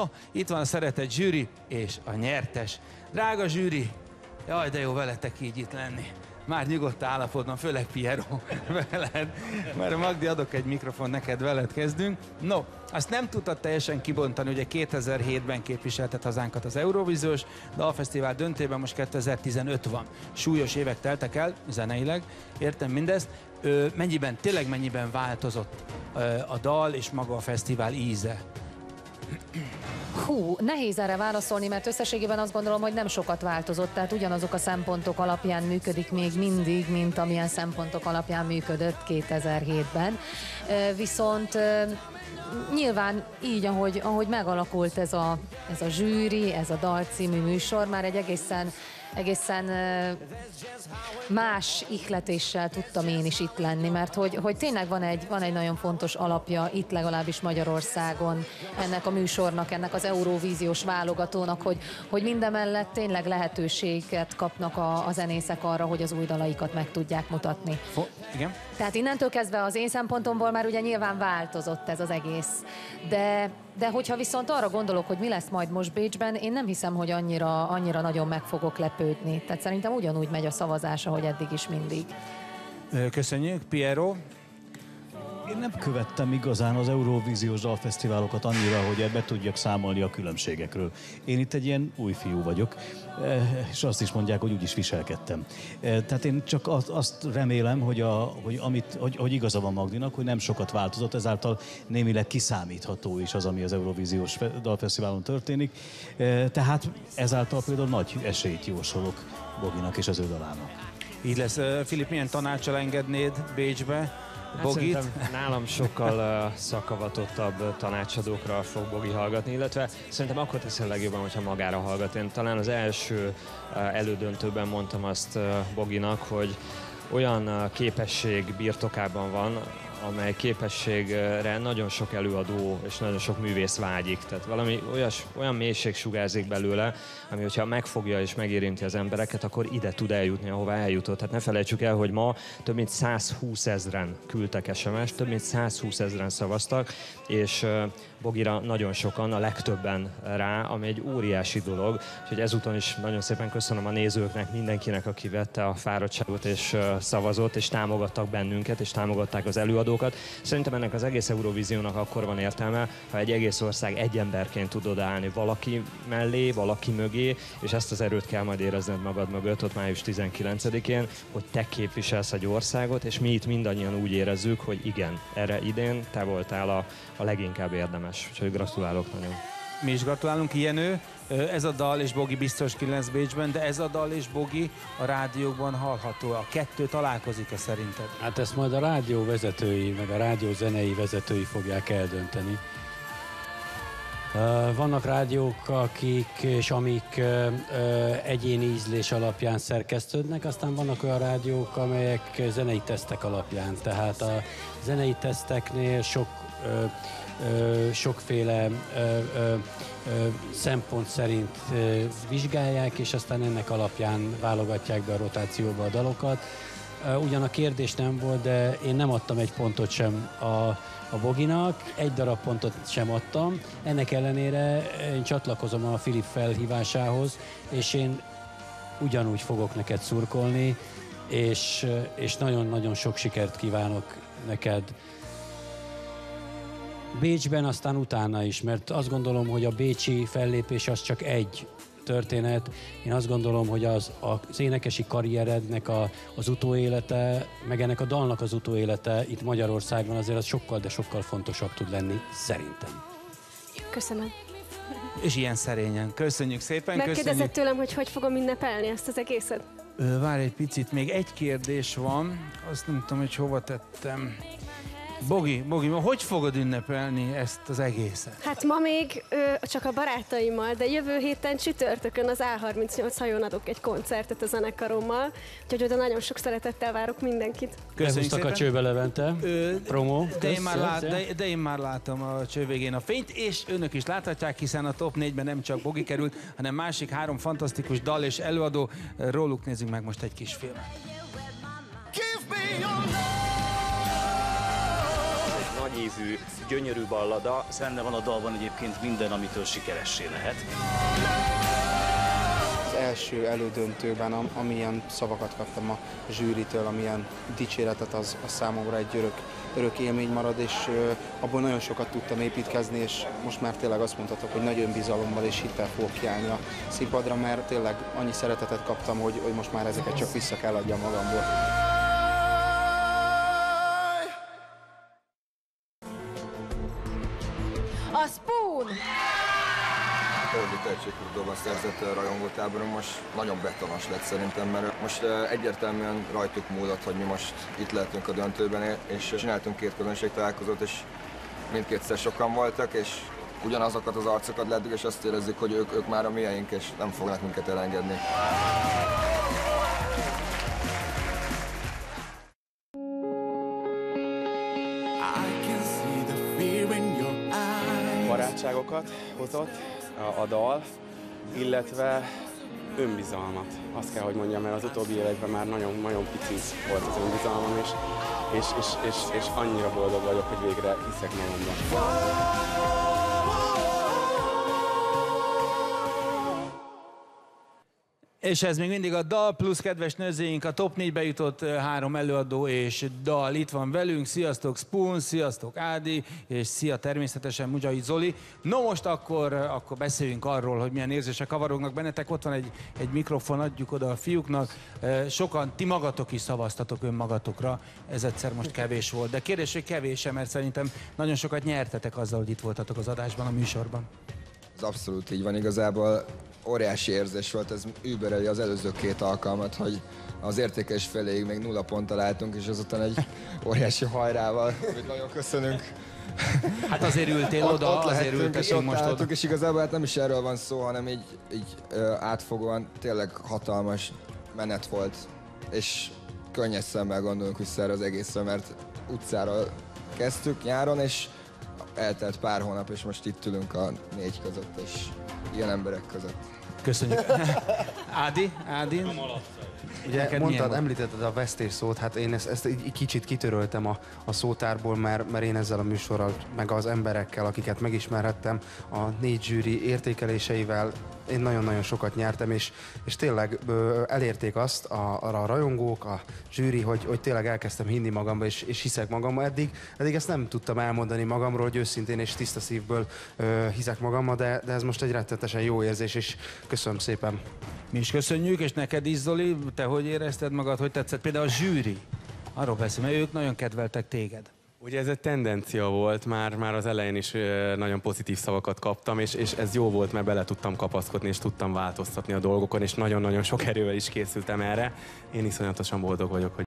No, itt van a szeretett zsűri és a nyertes. Drága zsűri, jaj, de jó veletek így itt lenni. Már nyugodt állapotban, főleg Piero veled, mert Magdi adok egy mikrofon neked, veled kezdünk. No, azt nem tudtad teljesen kibontani, ugye 2007-ben képviseltet hazánkat az Eurovíziós Dalfesztivál döntében, most 2015 van. Súlyos évek teltek el, zeneileg, értem mindezt. Ö, mennyiben, tényleg mennyiben változott ö, a dal és maga a fesztivál íze? Hú, nehéz erre válaszolni, mert összességében azt gondolom, hogy nem sokat változott, tehát ugyanazok a szempontok alapján működik még mindig, mint amilyen szempontok alapján működött 2007-ben. Viszont nyilván így, ahogy, ahogy megalakult ez a, ez a zsűri, ez a dal című műsor, már egy egészen egészen más ihletéssel tudtam én is itt lenni, mert hogy, hogy tényleg van egy, van egy nagyon fontos alapja itt legalábbis Magyarországon ennek a műsornak, ennek az Eurovíziós válogatónak, hogy, hogy mindemellett tényleg lehetőséget kapnak a, a zenészek arra, hogy az új dalaikat meg tudják mutatni. Fo- igen? Tehát innentől kezdve az én szempontomból már ugye nyilván változott ez az egész. De, de hogyha viszont arra gondolok, hogy mi lesz majd most Bécsben, én nem hiszem, hogy annyira, annyira nagyon meg fogok lepődni. Tehát szerintem ugyanúgy megy a szavazás, ahogy eddig is mindig. Köszönjük, Piero. Én nem követtem igazán az Eurovíziós dalfesztiválokat annyira, hogy ebbe tudjak számolni a különbségekről. Én itt egy ilyen új fiú vagyok, eh, és azt is mondják, hogy úgy is viselkedtem. Eh, Tehát én csak azt- remélem, hogy, a, hogy, amit, hogy, hogy igaza van Magdinak, hogy nem sokat változott, ezáltal némileg kiszámítható is az, ami az Eurovíziós fe- dalfesztiválon történik. Eh, Tehát ezáltal például nagy esélyt jósolok Boginak és az ő dalának. Így lesz. Filip, milyen tanácsal engednéd Bécsbe? Bogit? Hát nálam sokkal uh, szakavatottabb tanácsadókra fog Bogi hallgatni, illetve szerintem akkor teszi a legjobban, hogyha magára hallgat. Én talán az első uh, elődöntőben mondtam azt uh, Boginak, hogy olyan képesség birtokában van, amely képességre nagyon sok előadó és nagyon sok művész vágyik. Tehát valami olyas, olyan mélység sugárzik belőle, ami hogyha megfogja és megérinti az embereket, akkor ide tud eljutni, ahová eljutott. Tehát ne felejtsük el, hogy ma több mint 120 ezren küldtek sms több mint 120 ezren szavaztak, és Bogira nagyon sokan, a legtöbben rá, ami egy óriási dolog. Úgyhogy ezúton is nagyon szépen köszönöm a nézőknek, mindenkinek, aki vette a fáradtságot és szavazott, és támogattak bennünket, és támogatták az előadókat. Szerintem ennek az egész Eurovíziónak akkor van értelme, ha egy egész ország egy emberként tud odaállni valaki mellé, valaki mögé, és ezt az erőt kell majd érezned magad mögött, ott május 19-én, hogy te képviselsz egy országot, és mi itt mindannyian úgy érezzük, hogy igen, erre idén te voltál a, a leginkább érdemes. Úgyhogy gratulálok nagyon. Mi is gratulálunk, Jenő. Ez a dal és Bogi biztos ki lesz Bécsben, de ez a dal és Bogi a rádiókban hallható. A kettő találkozik-e szerinted? Hát ezt majd a rádió vezetői, meg a rádió zenei vezetői fogják eldönteni. Vannak rádiók, akik és amik egyéni ízlés alapján szerkesztődnek, aztán vannak olyan rádiók, amelyek zenei tesztek alapján. Tehát a zenei teszteknél sok sokféle szempont szerint vizsgálják, és aztán ennek alapján válogatják be a rotációba a dalokat. Ugyan a kérdés nem volt, de én nem adtam egy pontot sem a, a Boginak, egy darab pontot sem adtam. Ennek ellenére én csatlakozom a Filip felhívásához, és én ugyanúgy fogok neked szurkolni, és, és nagyon-nagyon sok sikert kívánok neked Bécsben, aztán utána is, mert azt gondolom, hogy a bécsi fellépés az csak egy történet. Én azt gondolom, hogy az, az énekesi karrierednek a, az utóélete, meg ennek a dalnak az utóélete itt Magyarországon azért az sokkal, de sokkal fontosabb tud lenni, szerintem. Köszönöm. És ilyen szerényen. Köszönjük szépen, Megkérdezett köszönjük. tőlem, hogy hogy fogom ünnepelni ezt az egészet. Várj egy picit, még egy kérdés van. Azt nem tudom, hogy hova tettem. Bogi, Bogi, ma hogy fogod ünnepelni ezt az egészet? Hát ma még ö, csak a barátaimmal, de jövő héten csütörtökön az A38 hajón adok egy koncertet a zenekarommal, úgyhogy oda nagyon sok szeretettel várok mindenkit. Behúztak a csőbe Levente. Ö, Promo. De én, már lát, de, de én már látom a cső végén a fényt, és önök is láthatják, hiszen a top 4-ben nem csak Bogi került, hanem másik három fantasztikus dal és előadó. Róluk nézzük meg most egy kis filmet. Give me your love. Nagy enyésző, gyönyörű ballada. Benne van a dalban egyébként minden, amitől sikeressé lehet. Az első elődöntőben, am- amilyen szavakat kaptam a zsűritől, amilyen dicséretet, az, az számomra egy örök, örök élmény marad, és abból nagyon sokat tudtam építkezni, és most már tényleg azt mondhatok, hogy nagy önbizalommal és hittel fogok kiállni a színpadra, mert tényleg annyi szeretetet kaptam, hogy, hogy most már ezeket csak vissza kell adjam magamból. Tehetségkurdóban szerzett ö, rajongótáborunk most nagyon betonos lett szerintem, mert most egyértelműen rajtuk múlott, hogy mi most itt lehetünk a döntőben, és csináltunk két közönség találkozót, és mindkétszer sokan voltak, és ugyanazokat az arcokat látjuk, és azt érezzük, hogy ők, ők már a miénk, és nem fognak minket elengedni. barátságokat hozott a, a dal, illetve önbizalmat. Azt kell, hogy mondjam, mert az utóbbi években már nagyon-nagyon pici volt az önbizalmam, és, és, és, és, és annyira boldog vagyok, hogy végre hiszek magamban. És ez még mindig a Dal plusz kedves nőzéink, a top 4-be jutott ö, három előadó és Dal itt van velünk. Sziasztok Spoon, sziasztok Ádi, és szia természetesen Mujai Zoli. No most akkor, akkor beszéljünk arról, hogy milyen érzések kavarognak bennetek. Ott van egy, egy mikrofon, adjuk oda a fiúknak. Sokan, ti magatok is szavaztatok önmagatokra, ez egyszer most kevés volt. De kérdés, hogy kevés mert szerintem nagyon sokat nyertetek azzal, hogy itt voltatok az adásban, a műsorban. Ez abszolút így van igazából. Óriási érzés volt, ez übereli az előző két alkalmat, hogy az értékes feléig még nulla ponttal álltunk, és azután egy óriási hajrával, amit nagyon köszönünk. Hát azért ültél oda, azért lehettünk, és ültessünk ott most oda. álltunk, és igazából hát nem is erről van szó, hanem így, így átfogóan tényleg hatalmas menet volt, és könnyes szemmel gondolunk vissza erre az egészre, mert utcáról kezdtük nyáron, és eltelt pár hónap, és most itt ülünk a négy között, és ilyen emberek között. Köszönjük. Ádi, Ádi. Ugye Neked mondtad, említetted a vesztés szót, hát én ezt, ezt egy kicsit kitöröltem a, a szótárból, mert, mert én ezzel a műsorral, meg az emberekkel, akiket megismerhettem, a négy zsűri értékeléseivel én nagyon-nagyon sokat nyertem, és, és tényleg ö, elérték azt a, a rajongók, a zsűri, hogy, hogy tényleg elkezdtem hinni magamba, és, és hiszek magamba. Eddig, eddig ezt nem tudtam elmondani magamról, hogy őszintén és tiszta szívből ö, hiszek magamba, de, de ez most egy rettetesen jó érzés, és köszönöm szépen. Mi is köszönjük, és neked is, Zoli, te hogy érezted magad, hogy tetszett? Például a zsűri. Arról beszél, mert ők nagyon kedveltek téged. Ugye ez egy tendencia volt, már, már az elején is nagyon pozitív szavakat kaptam, és, és ez jó volt, mert bele tudtam kapaszkodni, és tudtam változtatni a dolgokon, és nagyon-nagyon sok erővel is készültem erre. Én iszonyatosan boldog vagyok, hogy